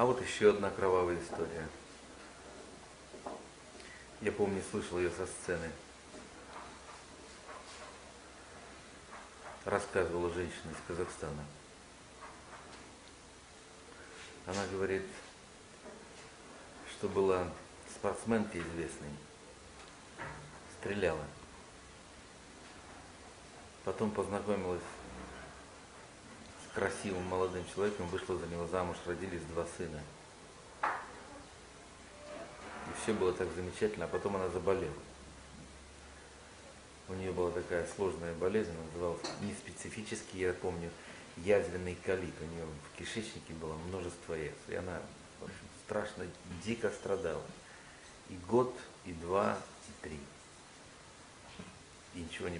А вот еще одна кровавая история. Я помню, слышал ее со сцены. Рассказывала женщина из Казахстана. Она говорит, что была спортсменка известной, стреляла. Потом познакомилась красивым молодым человеком, вышла за него замуж, родились два сына. И все было так замечательно, а потом она заболела. У нее была такая сложная болезнь, называлась неспецифический, я помню, язвенный колит. У нее в кишечнике было множество язв. И она общем, страшно, дико страдала. И год, и два, и три. И ничего не